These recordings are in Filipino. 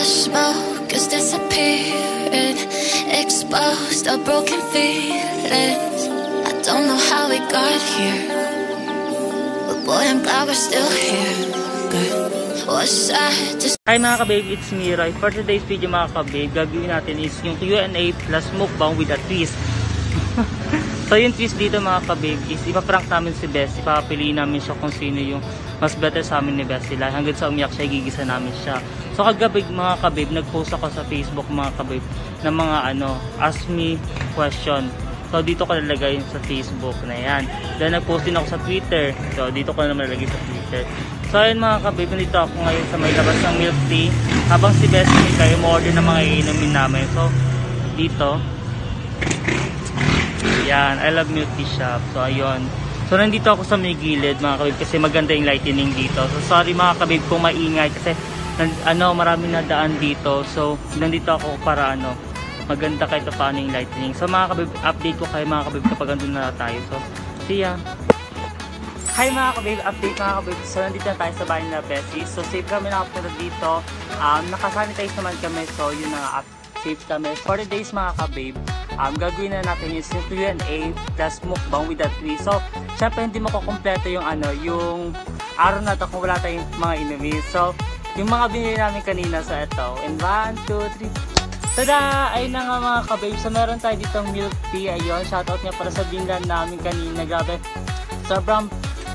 The smoke is disappearing, exposed a broken feelings. I don't know how we got here, but boy, I'm glad we're still here. Good. Hi mga kababe, it's me Roy. For today's video mga kababe, gagawin natin is yung Q&A plus mukbang with a twist. so yung twist dito mga kababe is ipaprank namin si Bess. Ipapiliin namin siya kung sino yung mas better sa amin ni Bess sila. Hanggang sa umiyak siya, gigisa namin siya. So kagabi mga kababe, nag-post ako sa Facebook mga kababe ng mga ano, ask me question. So dito ko nalagay sa Facebook na yan. Then nag-post din ako sa Twitter. So dito ko naman nalagay sa Twitter. So ayun mga kababe, nandito ako ngayon sa may labas ng milk tea. Habang si Bessie kayo mo-order ng mga iinumin namin. So dito. Yan, I love milk tea shop. So ayun. So nandito ako sa may gilid mga kababe kasi maganda yung lightning dito. So sorry mga kababe kung maingay kasi ano, marami na daan dito. So nandito ako para ano, maganda kahit pa paano yung lightning. So mga kababe, update ko kayo mga kababe kapag andun na tayo. So see ya. Hi mga kababe, update mga kababe. So nandito na tayo sa bahay na Bessie. So safe kami nakapunta dito. Um, nakasanitize naman kami. So yun na up- safe kami. For the days mga kababe, um, gagawin na natin yung Q&A plus mukbang with that tree. So syempre hindi makukompleto yung ano, yung araw na to kung wala tayong mga inumin. So yung mga binili namin kanina sa ito. And 1, 2, 3, Tada! Ayun na nga mga kababe. So meron tayo ditong milk tea. Ayun, shoutout nga para sa binlan namin kanina. Grabe. Sobrang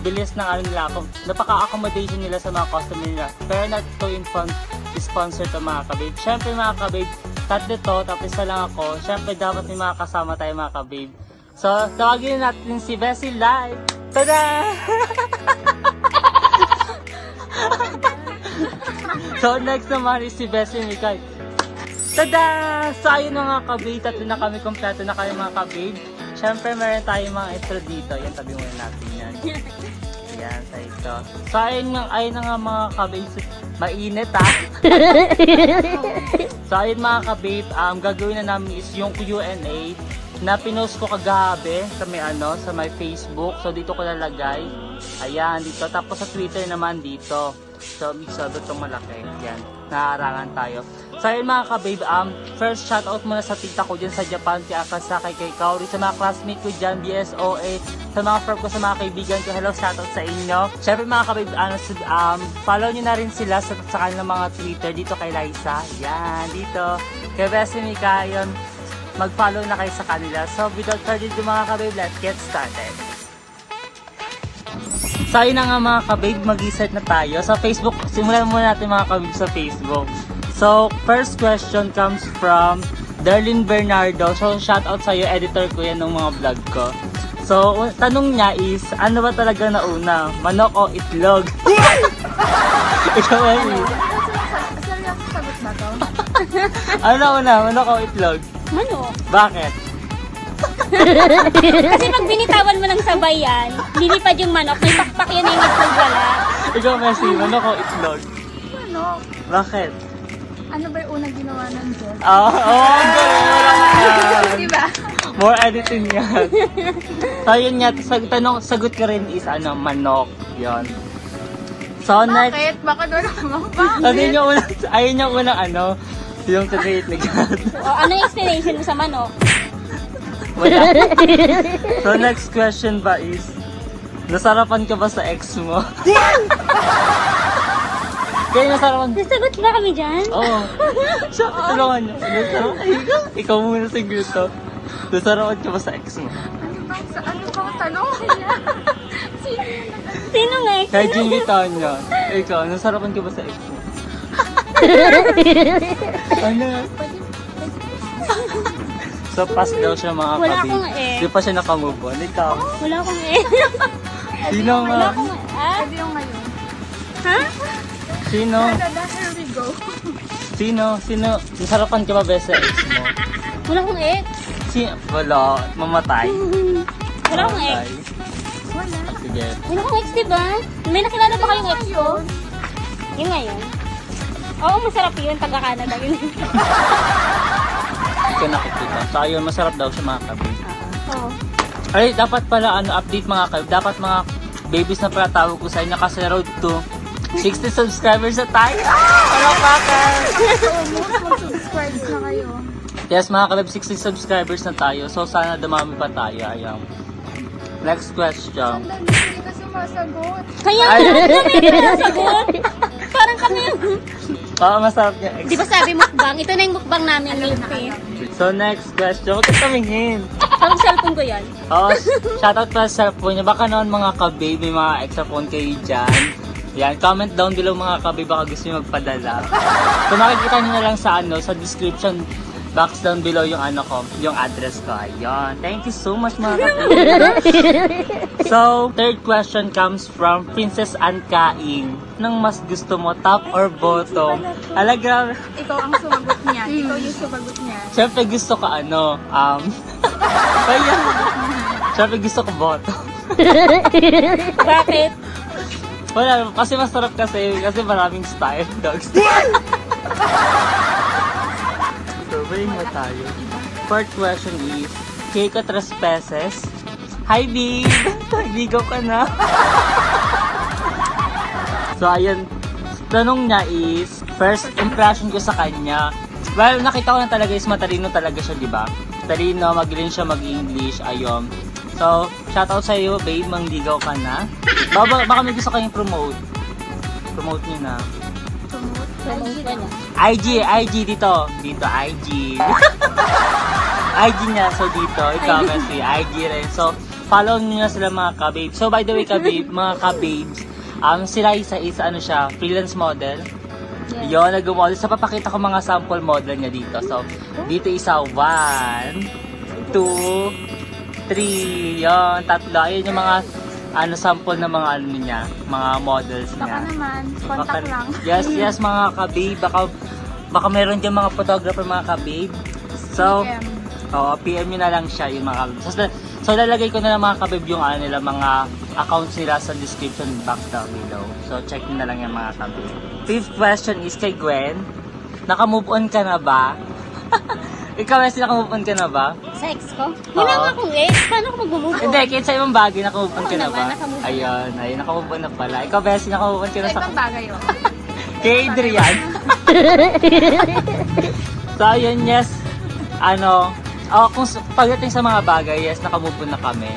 bilis ng ano nila. Ako- Napaka-accommodation nila sa mga customer nila. Pero not to inform sponsor to mga kababe. Siyempre mga kababe, tatlo to, tapos isa lang ako. Siyempre dapat may mga kasama tayo mga kababe. So, tawagin na natin si Bessie Live. Tada! so, next naman is si Bessie Mikay. Tada! So, ayun na nga kababe. Tatlo na kami, kompleto na kami mga kababe. Siyempre, meron tayong mga extra dito. Yan, tabi muna natin yan. Yan, sa ito. So, ayun nga, ayun na nga mga kababe. Mainit ha. so, ayun mga kababe, um, gagawin na namin is yung Q&A na pinost ko kagabi sa may ano, sa my Facebook. So, dito ko nalagay. Ayan, dito. Tapos sa Twitter naman dito. So, big sabi itong malaki. Yan, naarangan tayo. So, ayun mga kababe, um, first shoutout muna sa tita ko dyan sa Japan, kay Akasa, kay kay Kaori, sa mga classmate ko dyan, BSOA, sa mga friend ko, sa mga kaibigan ko, hello, shoutout sa inyo. Siyempre mga kababe, ano, um, follow nyo na rin sila sa, sa kanilang mga Twitter, dito kay Liza, yan, dito, kay Bessie Mika, yun, mag-follow na kayo sa kanila. So, without further ado mga kababe, let's get started. So ayun na nga mga kababe, mag-start na tayo. Sa Facebook, simulan muna natin mga kababe sa Facebook. So, first question comes from Darlene Bernardo. So, shout out sa'yo, editor ko yan ng mga vlog ko. So, tanong niya is, ano ba talaga nauna? Manok o itlog? Ikaw, ba to? Ano nauna? Manok o itlog? Ano? Bakit? Kasi pag binitawan mo ng sabay yan, lilipad yung manok, may pakpak yan yung itlog wala. Ikaw, Messi, manok o itlog? Ano? Bakit? Ano ba yung unang ginawa ng Diyos? Oh, oh, ang galing. Wala yan. Diba? More editing yan. so, yun nga, sag tanong, sagot ka rin is, ano, manok. Yon. So, next, Bakit? Bakit wala mo? sabi niyo una, ayun niyo una, ano, yung create ni God. O, ano yung explanation mo sa manok? Wala. So, next question ba is, nasarapan ka ba sa ex mo? Kaya nasarapan Nasagot ba kami dyan? Oo. Oh. Siya, tulungan niyo. Nasarapan, Ay, ikaw, ikaw muna siguro to. Nasarapan ka ba sa ex mo? Ano bang, sa, ano bang tanong niya? Sino Sino nga? Kaya Jimmy Tanya, ikaw, nasarapan ka ba sa ex mo? ano? So, pass daw siya mga Wala kabi. akong eh. Di pa siya nakamove on. Ikaw, Wala akong eh. sino nga? Wala akong ah? Pwede yung ngayon. Ha? Sino? Here we go. Sino? Sino? Nasarapan ka ba ba sa ex mo? Wala akong ex. Si Wala, mamatay. Wala akong ex. Wala. Sige. Wala akong ex, diba? May nakilala ba kayong ex ko? Yung ngayon? Oo, masarap yun. Taga-Canada yun. Ko nakikita. So, ayun, masarap daw siya mga kabi. Oo. Ay, dapat pala ano, update mga kayo. Dapat mga babies na pala tawag ko sa inyo kasi road to 60 subscribers na tayo. Ah! Ano pa ka? Subscribe na kayo. Yes, mga kabib, 60 subscribers na tayo. So, sana dumami pa tayo. Ayan. Next question. Sandali, hindi ka sumasagot. Kaya Ay. nga, kami yung sagot. Parang kami yung... Oo, masarap niya. Di ba sabi mukbang? Ito na yung mukbang namin, Milky. So, next question. Huwag ka tumingin. Parang cellphone ko yan. Oo, shoutout pa sa phone niya. Baka noon mga kabib, may mga extra phone kayo dyan. Yan, comment down below mga kabib baka gusto niyo magpadala. So makikita niyo na lang sa ano, sa description box down below yung ano ko, yung address ko. Ayun. Thank you so much mga so, third question comes from Princess Ann Kaing. Nang mas gusto mo, top or bottom? Ala, grabe. Ikaw ang sumagot niya. Ikaw yung sumagot niya. Siyempre gusto ko ano, um, ayun. Siyempre gusto ko bottom. Bakit? Wala, kasi masarap kasi, kasi maraming style dogs. Surveying na tayo. Fourth question is, at tres pesos. Hi, babe! Ligaw ka na. so, ayun. Tanong niya is, first impression ko sa kanya. Well, nakita ko na talaga is matalino talaga siya, di ba? Talino, magaling siya mag-English, ayun. So, shoutout sa iyo, babe, mangligaw ka na. Baka, baka may gusto kayong promote. Promote niyo na. IG, IG dito. Dito, IG. IG niya, so dito, i-comment si IG rin. So, follow niyo na sila mga ka-babes. So, by the way, ka-babe, mga ka-babes, um, sila isa isa ano siya, freelance model. Yun, nag-model. So, papakita ko mga sample model niya dito. So, dito isa, one, two, three, yun, tatlo. Ayun yung mga, ano, sample ng mga ano niya, mga models Baka niya. naman, Baka- contact lang. Yes, yes, mga ka-babe. Baka, baka meron dyan mga photographer, mga ka-babe. So, PM. Oo, PM nyo na lang siya yung mga kabib. So, so lalagay ko na lang mga kabib yung ano nila, mga accounts nila sa description box down below. So, check nyo na lang yung mga kabib. Fifth question is kay Gwen. Naka-move on ka na ba? Ikaw, Wesley, naka-move on ka na ba? Sa ex ko? Wala Oo. nga akong ex. Paano ko mag-move on? Hindi, kahit sa ibang bagay, naka-move on Oo ka na naman, ba? naka-move on. Ayun, ayun, naka-move on na pala. Ikaw, Wesley, naka-move on ka na Sa sa... ibang bagay oh. Kay Adrian. so, ayun, yes. Ano, oh, kung s- pagdating sa mga bagay, yes, nakamove on na kami.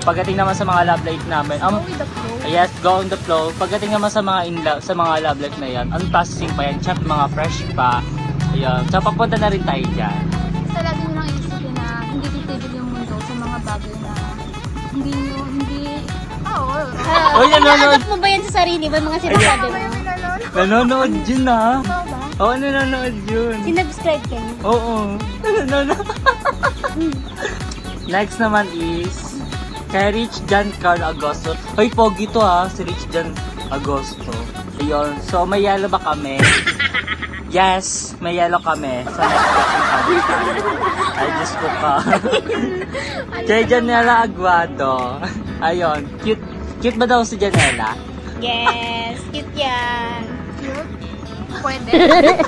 Pagdating naman sa mga love life namin, um, Go with the flow. yes, go on the flow. Pagdating naman sa mga in love, sa mga love life na yan, on processing pa yan, chat mga fresh pa. Ayun, so papunta na rin tayo dyan. Basta lagi nyo lang isipin na hindi titigil yung mundo sa mga bagay na hindi nyo, hindi... Oo. Ah, Uy, nanonood. Inaanap mo ba yan sa sarili ba? Mga sinasabi mo? Nanonood yun ah. Ikaw ba? Oo, nanonood yun. Sinubscribe ka niya? Oo. Nanonood. Next naman is kay Rich Jan Carl Agosto. Hoy, pogi to ha, si Rich Jan Agosto. Ayun. So, may yellow ba kami? Yes, may yellow kami. So, next. Ay, Diyos ko ka. kay Janela Aguado. Ayun. Cute, cute ba daw si Janela? Yes, cute yan. Cute? Pwede. Eto,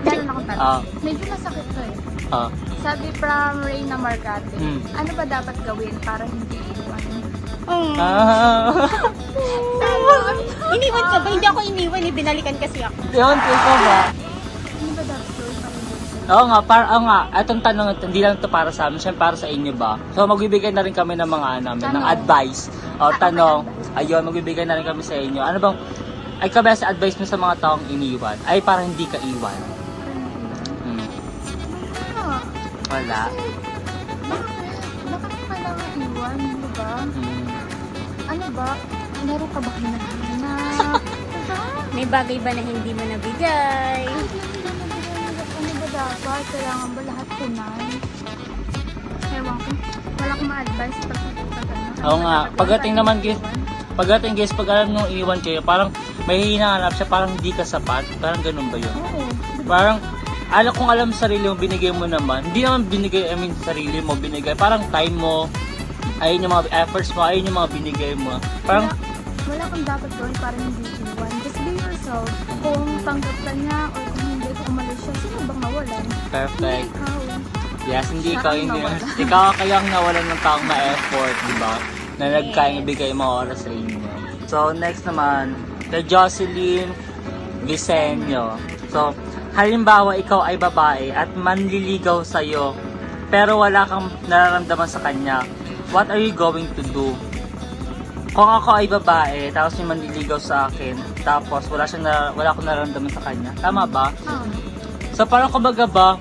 meron ako tanong. Ah. Medyo nasakit to eh. Oh. Sabi from Reyna Marcate, Hmm. ano ba dapat gawin para hindi iwan? Oh. Ah. Iniwan ka ba? Hindi ako iniwan, eh. binalikan kasi ako. Yun, ba? Ano ba? Oo nga, para, oo nga, itong tanong, ito, hindi lang ito para sa amin, syempre para sa inyo ba? So, magbibigay na rin kami ng mga, ano, namin, ng Tanong. advice. O, tanong. Ayun, magbibigay na rin kami sa inyo. Ano bang, ay ka ba sa advice mo sa mga taong iniwan? Ay, para hindi ka iwan. Hmm. Wala. bakit? Bakit kailangan iwan? Ano ba? Hmm. Ano ba? Meron ka ba hinahanap? Diba? May bagay ba na hindi mo nabigay? Ano ba dapat? Kailangan ba lahat tunay? Ewan ko. Wala akong ma-advise pag ano. Oo nga, Dapat pagdating naman, guys, pagdating guys, pag alam nyo iwan kayo, parang may hinahanap siya, parang hindi ka sapat. Parang ganun ba yun? Oo. Parang, alam kung alam sa sarili mo, binigay mo naman. Hindi naman binigay, I mean, sarili mo, binigay. Parang time mo, ayun yung mga efforts mo, ayun yung mga binigay mo. Parang, Wala, kang dapat gawin para hindi iwan. Just be yourself. Kung tanggap ka niya or kung hindi, kung umalis siya, sino bang mawalan? Hindi perfect. ikaw. Yes, hindi Siya ikaw, hindi. ikaw kaya ang nawalan ng taong na effort, di ba? Na nagkayang ibigay mga oras sa inyo. So, next naman, kay Jocelyn Vicenio. So, halimbawa ikaw ay babae at manliligaw sa'yo, pero wala kang nararamdaman sa kanya, what are you going to do? Kung ako ay babae, tapos may manliligaw sa akin, tapos wala siya na, wala akong nararamdaman sa kanya, tama ba? Oo. So parang kumbaga ba,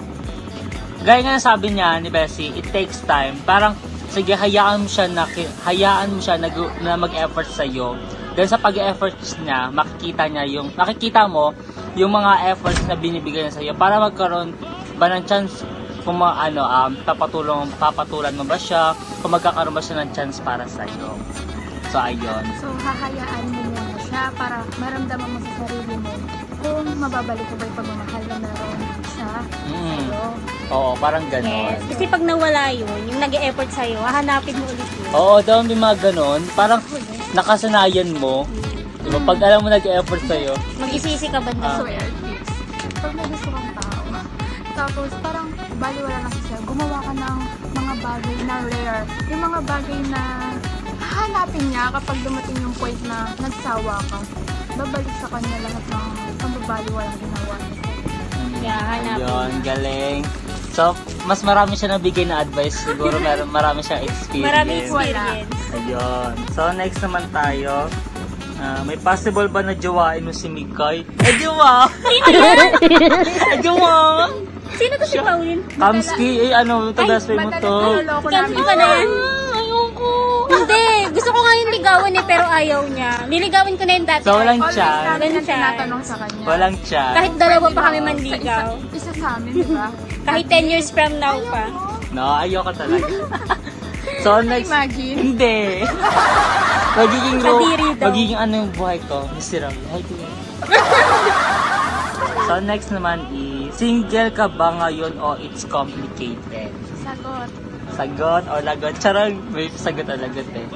gaya nga ng sabi niya ni Bessie, it takes time. Parang, sige, hayaan mo siya na, hayaan mo siya na, na mag-effort sa iyo. Dahil sa pag-effort niya, makikita niya yung, makikita mo yung mga efforts na binibigay niya sa iyo para magkaroon ba ng chance kung mga, ano, um, papatulong, papatulan mo ba siya, kung magkakaroon ba siya ng chance para sa iyo. So, ayun. So, hahayaan mo muna siya para maramdaman mo sa sarili mo kung mababalik ko ba yung pagmamahal na meron siya Mm. sa'yo. Oo, parang ganon. Yes. Kasi pag nawala yun, yung nag-e-effort sa'yo, hahanapin mo ulit yun. Oo, daw may mga ganon. Parang nakasanayan mo. Diba? Pag alam mo nag-effort sa'yo. Mag-isisi ka ba na? So, air tips. Pag may gusto kang tao, tapos parang baliwala lang siya, gumawa ka ng mga bagay na rare. Yung mga bagay na hanapin niya kapag dumating yung point na nagsawa ka. Babalik sa kanya lahat ng pambabaliwalang ginawa niya. Yeah, hanapin Yun, galing. So, mas marami siya nabigay na advice. Siguro meron marami siyang experience. Maraming experience. Ayun. So, next naman tayo. Ah, may possible ba na jowain mo si Mikay? Eh, jowa! eh, jowa! Sino to si Pauline? Kamski, eh, ano, ito best friend mo to. Kamski pa na yan? Hindi. Gusto ko nga yung ligawan eh, pero ayaw niya. Niligawan ko na yung dati. So, walang Always chance. Walang tinatanong sa kanya. Walang chance. Kahit dalawa pa kami manligaw. Sa isa, isa sa amin, di ba? Kahit 10 years from now pa. No, ayoko talaga. so, next... Imagine. Hindi. magiging ro... Kadiri daw. Magiging ano yung buhay ko. Ay, di. so, next naman is, single ka ba ngayon o it's complicated? Sagot. Sagot o lagot? Charang, may sagot o lagot eh.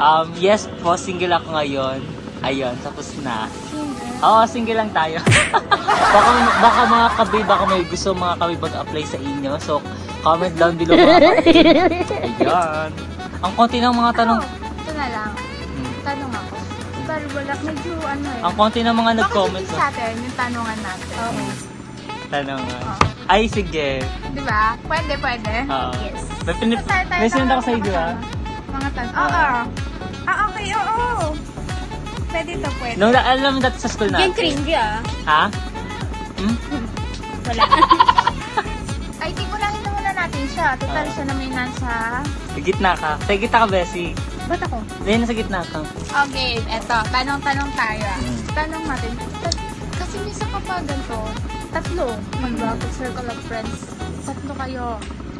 Um, yes po, single ako ngayon. Ayun, tapos na. Oo, single lang tayo. baka, baka mga kabi, baka may gusto mga kabi mag-apply sa inyo. So, comment down below mga kabi. Ayan. Ang konti ng mga tanong. Ako, ito na lang. Hmm. Tanong ako. Pero wala, medyo ano eh. Ang konti ng mga nag-comment. hindi No? sa atin yung tanungan natin. Oo. Tanongan. Oo. Ay, sige. Di ba? Pwede, pwede. Oo. Yes. May, pinip, Tayo, tayo, may tayo, ako sa iyo, mga ha? tanong. Mga tanong. Ah. Oo. Ah, okay, oo. Pwede to, pwede. Nung na- alam mo dati sa school Yung natin. cringy ah. Ha? Hmm? Wala. Ay, di ko lang muna natin siya. Total Ah. siya na may nasa... Sa gitna ka. Sa gitna ka, Bessie. Ba't ako? Dahil nasa gitna ka. Okay, eto. Tanong-tanong tayo. ah. Hmm. Tanong natin. Tat- kasi minsan kapag ganito, tatlo, mag-rapid circle of friends. Tatlo kayo.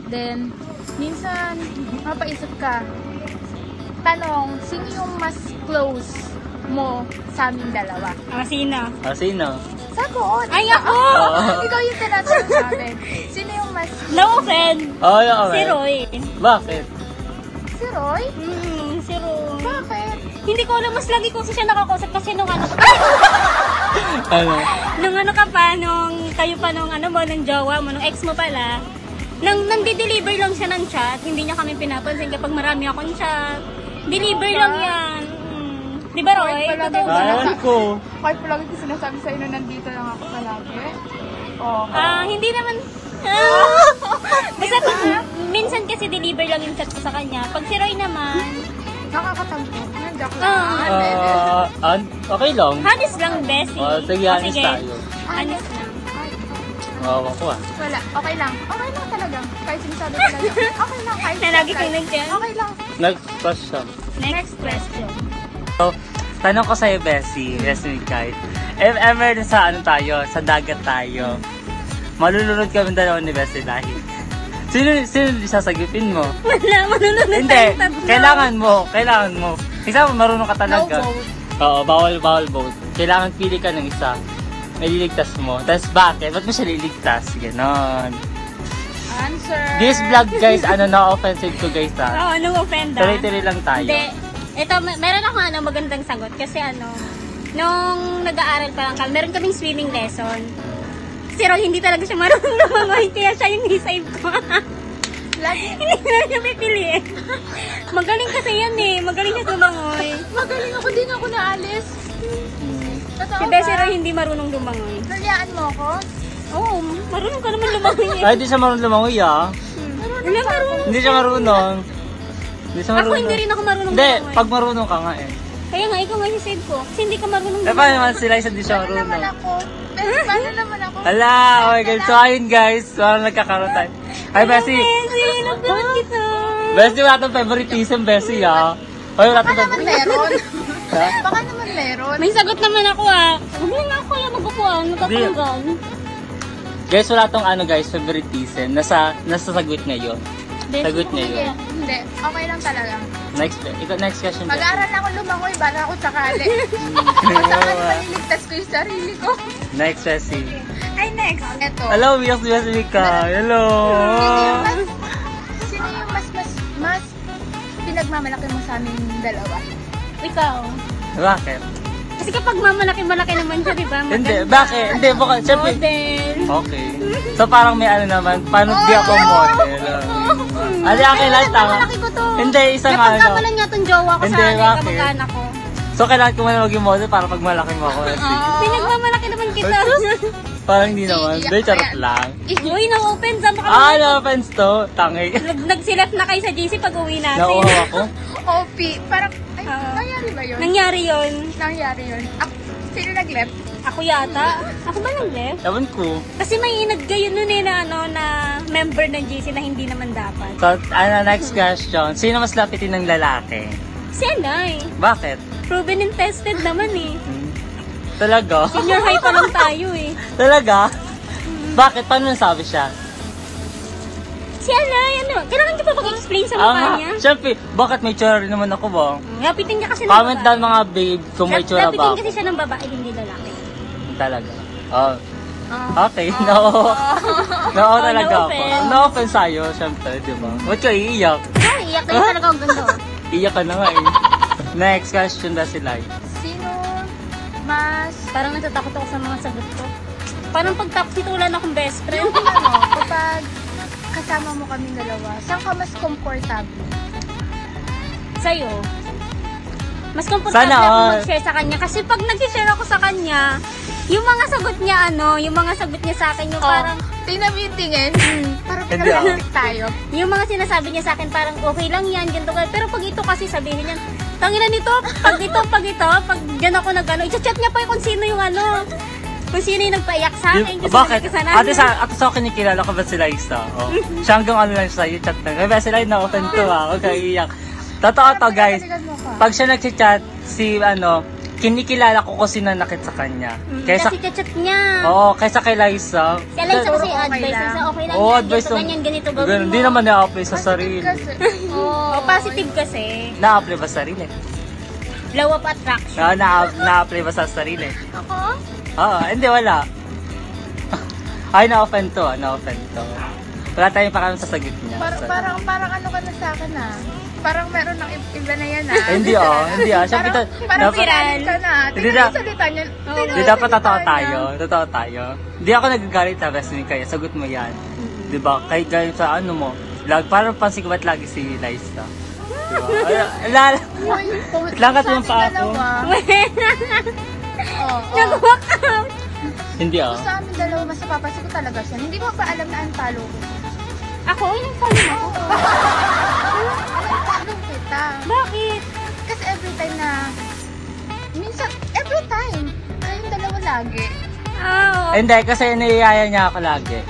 Then, minsan, mapaisip ka, tanong, sino yung mas close mo sa aming dalawa? Ah, sino? O, sino? Sagot! Ay, ako! Ikaw yung tinatanong sa amin. Sino yung mas... No offend. Oo, yung Si. Roy. Bakit? Si Roy? Hmm, si Roy. Bakit? Hindi ko alam, mas lagi ko siya nakakausap kasi nung ano, Ano? nung ano ka pa, nung kayo pa nung ano mo, nung jowa mo, nung ex mo pala, nang nandi-deliver lang siya ng chat, hindi niya kami pinapansin kapag marami akong chat. Deliver lang yan. Hmm. Di ba, Roy? Roy, pala, Totoo ba? Ayan ko. Kahit palagi ko sinasabi sa'yo na nandito lang ako palagi. Oh. Ah, hindi naman. Ah, basta minsan kasi deliver lang yung chat ko sa kanya. Pag si Roy naman, Nakakatampo. Ah. lang. Ah, an- okay lang. honest lang, Bessie. Oh, sige, Oh, honest tayo. Honest lang. Wow, ako ah. Wala. Okay lang. Okay lang talaga. Kahit sinasabi ko lang. Okay lang. Kahit Na lagi kang nag-chat. Okay lang. Next question. Next question. So, tanong ko sa'yo, Bessie, Bessie Kite. If ever sa ano tayo, sa dagat tayo, malulunod kami dalawa ni Bessie dahil. Sino, sino sasagipin mo? Wala, manunod na Hindi, kailangan mo, kailangan mo. Isa marunong ka talaga. No vote. Oo, bawal, bawal vote. Kailangan pili ka ng isa. Maliligtas mo. Tapos bakit? Ba't mo siya liligtas? Ganon. Answer. This vlog, guys, ano, no offensive to guys, ha? Oo, no offend ah. Tuloy-tuloy lang tayo. Hindi. Ito, may- meron ako ano, magandang sagot. Kasi ano, nung nag-aaral pa lang kami, meron kaming swimming lesson. Si Roy, hindi talaga siya marunong lumangoy, kaya siya yung nisave ko. Lagi. hindi na siya pipiliin. Magaling kasi yan eh. Magaling siya lumangoy. Magaling ako din ako naalis. Totoo Si ba? Bessie Roy hindi marunong lumangoy. Nalyaan mo ako? Oo, marunong ka naman lumangoy eh. Ay, di siya marunong lumangoy ah. Wala marunong. Hindi siya marunong. Hindi siya Ako marunong. hindi rin ako marunong Hindi, lumangoy. pag marunong ka nga eh. Kaya nga, ikaw nga yung save ko. Kasi hindi ka marunong Eh, paano naman sila isa di siya Paano naman marunong? ako? Bessie, paano naman ako? Ala, oh my god. So, ayun guys. Parang nagkakaroon tayo. Ay, Bessie. Bessie, kita. Bessie, wala tong favoritism, Bessie ah. Ay, wala Baka tong naman meron. Baka naman meron. May sagot naman ako ah. Huwag lang ako kaya mag-upuan. Matatanggal. Guys, wala tong ano guys, favoritism. Nasa, nasa sagot ngayon. Sagot yun. hindi. Okay lang talaga. Next, ikaw, next question. Mag-aaral ako lumangoy para ako sakali. sakali maliligtas ko yung sarili ko. Next, Bessie. Next. Ito. Hello, Mias Bessie ka. Hello. Sino yung mas, mas, mas, mas pinagmamalaki mo sa aming dalawa? Ikaw. Bakit? Kasi kapag mamalaki-malaki naman siya, di ba? Hindi, bakit? Hindi, baka, syempre. Model. Okay. So, parang may ano naman, paano di ako model? Ali, akin lang, tama. Malaki ko to. Hindi, isang ano. Napagkamalan nga tong jowa ko Hindi, sa akin, bakit? kamag-anak ko. So, kailangan ko muna maging model para pag malaki mo ako. Kasi, Pinagmamalaki naman kita. parang hindi naman. Hindi, charot lang. Uy, na-open. Saan baka Ah, no offense to. Tangi. Nag- Nagsilap na kayo sa GC pag uwi natin. Nauuhaw ako. OP. Parang, ay, Oo. nangyari ba yun? Nangyari yon. nangyari yun. Ako, sino nag-left? Ako yata. Ako ba nang left? Ewan ko. Kasi may inad kayo nun eh na, ano, na member ng GC na hindi naman dapat. So, ano, next question. Sino mas lapitin ng lalaki? Si Anay. Bakit? Proven and tested naman eh. Hmm. Talaga? Senior high pa lang tayo eh. Talaga? Bakit? Paano nasabi siya? Si Anay, ano? Kailangan niyo pa pag-explain sa mukha Ah, niya? syempre, bakit may tsura rin naman ako ba? Lapitin niya kasi ng Comment babae. down mga babe kung may tsura Lapitin ba ako. kasi siya ng babae, hindi lalaki. Talaga. Oh. Ah. Okay, no. No, Oh, talaga no ako. offense. No offense sa'yo, syempre, di ba? Ba't ka iiyak? Ay, iyak kayo talaga ang ganda. Iyak ka na nga eh. Next question na sila. Sino mas, Parang natatakot ako sa mga sagot ko. Parang wala na akong best friend. yung ano, kapag kasama mo kami dalawa, saan ka mas comfortable? Sa'yo. Mas komportable Sana ako mag-share sa kanya. Kasi pag nag-share ako sa kanya, yung mga sagot niya, ano, yung mga sagot niya sa akin, yung parang, Tingnan mo yung tingin. Parang Hindi, pinag tayo. yung mga sinasabi niya sa akin, parang okay lang yan, ganito ka. Pero pag ito kasi sabihin niya, tangina nito, pag ito, pag ito, pag dyan ako nag ano, i-chat niya pa yung kung sino yung ano, kung sino yung nagpaiyak sa akin. Sino bakit? Ate sa, ate sa akin yung kilala ko ba sila isa? Oh. Siya hanggang ano lang siya, yung chat na. Kaya sila yung na-open to ah. Huwag kang iiyak. Totoo to guys. Pag siya nag-chat, si ano, kinikilala ko kung sino nakit sa kanya. Mm, Kaysa, kasi chat niya. oo, kaysa kay Liza. Si Alexa kasi okay advice lang. sa okay lang Oo, yan, advice ganito, ganyan, ganito, gawin Ganun, mo. Hindi naman na-apply sa sarili. kasi. Oo, positive kasi. Na-apply ba sa sarili? Law of attraction. Na, na, na-apply ba sa sarili? Ako? Oo, hindi, wala. Ay, na-offend to, na-offend to. Wala tayong pakialam sa sagot niya. Par- So, parang, parang ano ka na sa akin ah. Parang meron ng iba na yan ah. Eh, hindi ah, hindi ah. Siyempre, Parang, parang dapat- viral ka na. Hindi Tingnan na- yung salita niya. Hindi dapat totoo tayo. Totoo tayo. Hindi ako nagagalit sa best friend kaya. Sagot mo yan. Di ba? Kahit ganyan sa ano mo. Lag, parang pansigabat lagi si Liza. Di ba? Ay, Lala. Uy, kung- Lang ka sa tumang pa ako. Oo. Nag-walk out. Hindi ah. Sa amin dalawa, mas napapansin ko talaga siya. Hindi mo pa alam na unfollow ko. Ako, yung follow mo. Unfollow kita. Bakit? Kasi every time na... Minsan, every time. Kayong dalawa lagi. Ah, oo. Hindi, kasi niyaya niya ako lagi.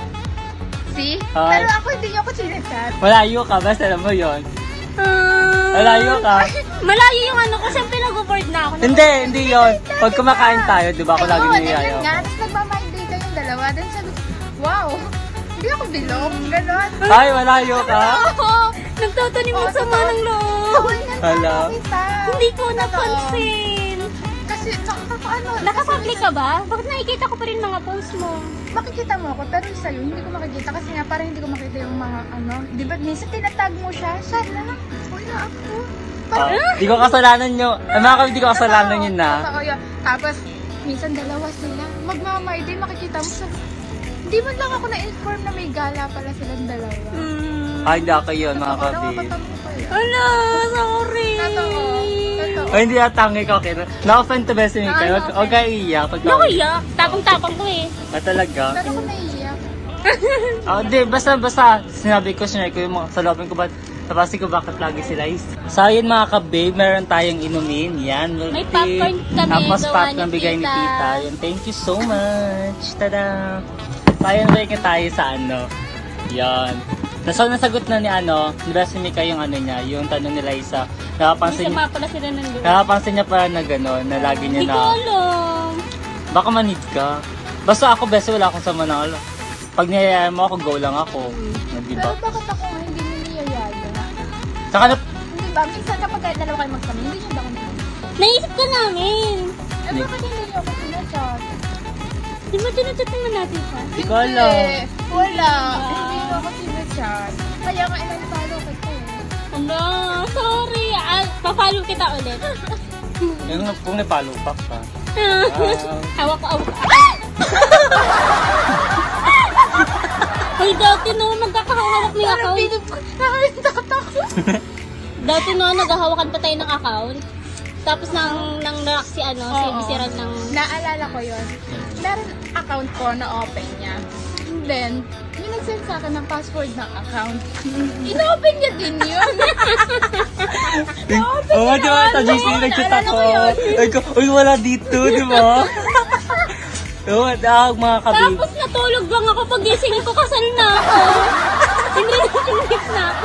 See? Ay. Pero ako hindi niyo ako sinasat. Malayo ka, basta alam mo yon. Ah, Malayo ka. Malayo yung ano ko, siyempre nag-board na ako. Hindi, hindi yon. Pag kumakain tayo, di ba ako lagi niyaya ayun nga. Tapos nagmamind day kayong dalawa. Then sabi ko, wow, hindi ako bilog. Ganon. Ay, malayo ka. Oo, nagtatanim ang Oo, sama ng loob. Hala. Hindi ko napansin. Nakakaano. Nakapublic ka ba? Bakit nakikita ko pa rin mga post mo? Makikita mo ako, pero sa'yo, hindi ko makikita. Kasi nga, parang hindi ko makita yung mga ano. Di ba, minsan tinatag mo siya. Sana, wala ako. Ah, Di ko kasalanan nyo. Ay, mga kami, di ko kasalanan yun na. Totoo yun. Tapos, minsan dalawa sila. Magmamay, di makikita mo sa... Hindi man lang ako na-inform na may gala pala silang dalawa. Hmm. Ay, hindi ako yun, mga kayo. Ala, sorry. Totoo. Totoo. O hindi natangi ka, okay. Na-offend to Bessie Mika. Ah, Huwag huwag ka iiyak. Nakuya. Tapang-tapang ko eh. Ah, talaga? Pero ako naiiyak. Oh, di, basta, basta, sinabi ko, sinare ko yung mga salopin ko, ba't, tapos ko bakit lagi sila is. So, ayun mga ka-babe, meron tayong inumin. Yan, milk May tea. popcorn kami, Tapos gawa popcorn ni bigay ni tita. tita. Yan, thank you so much. Tada! Break na tayo sa ano. Yan. So, nasagot na ni ano, ni Bessie Mika yung ano niya, yung tanong isa. Hindi Nakapansin, sama pala sila nandun. nakapansin niya pa na gano'n, na lagi niya Hindi ko na, alam. baka manid ka. Basta ako, Bessie, wala akong sama na, ano. Pag niyayaya mo ako, go lang ako. Di Pero ba? bakit ako hindi mo niyayaya? Saka na, Hindi ba? Minsan kapag kahit dalawa kayo magsama, hindi niyo ba ako niyayaya? Naisip ka namin. Eh, bakit hindi niyo ako sinachat? Di ba tinachat naman natin siya? Ko. Hindi. Wala. Hindi niyo ako sinachat. Kaya nga inalipalo kita eh. Ano? Sorry. Ah, pa-follow kita ulit. yung kung napalupak ka. hawak ko, hawak ko. Hoy, dati no, nagkakahawak ng account. Ay, tatakot. Dati no, naghahawakan pa tayo ng account. Tapos nang nang si ano, si bisiran ng Naalala ko yon. Meron account ko na open niya. And then, yung nag-send sa akin ng password ng account. Inopen niya din yun. Oo, oh, di ba? Sa GC, ako. ko. Ay, ko, uy, wala dito, di ba? Oo, ah, mga kabib. Tapos natulog lang ako pag gising ko kasal na ako. Hindi na tinigit na ako.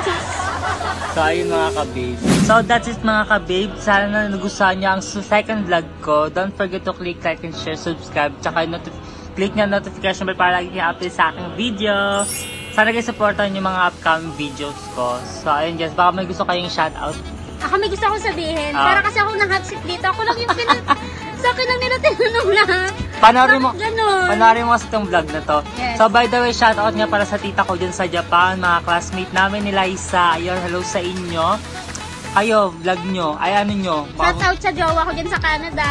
So, ayun mga kabib. So, that's it mga kabib. Sana na nagustuhan niyo ang second vlog ko. Don't forget to click like and share, subscribe, tsaka yung notif- click nga notification bell para lagi kayo update sa aking video. Sana guys, supportan yung mga upcoming videos ko. So, ayun guys, baka may gusto kayong shoutout. Ako may gusto akong sabihin. Ah. Para kasi ako nang hot seat dito. Ako lang yung pinag... sa akin lang nila tinanong lahat. Panoorin mo, panoorin mo sa itong vlog na to. Yes. So, by the way, shoutout nga para sa tita ko dyan sa Japan, mga classmate namin ni Liza. Ayun, hello sa inyo. Kayo, vlog nyo. Ay, ano nyo? Shout out sa jowa ko dyan sa Canada.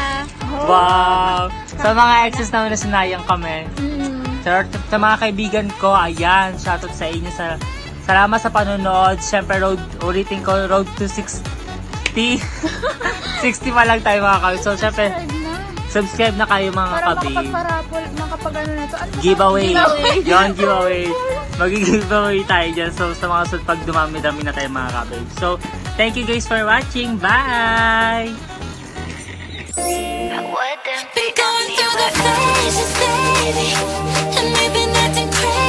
Wow! Sa mga exes namin na sinayang kami. Mm. Sa, sa mga kaibigan ko, ayan, shoutout sa inyo. Sa, salamat sa panonood. Siyempre, road, ulitin ko, road to 60. 60 pa lang tayo mga kawis. So, siyempre, Subscribe na. kayo mga Para kabi. makapagparapol, makapag ano na to. Ano? Giveaway. Giveaway. Yon, giveaway. Mag-giveaway tayo dyan. So, sa mga sunod, pag dumami-dami na tayo mga kabi. So, Thank you guys for watching. Bye! The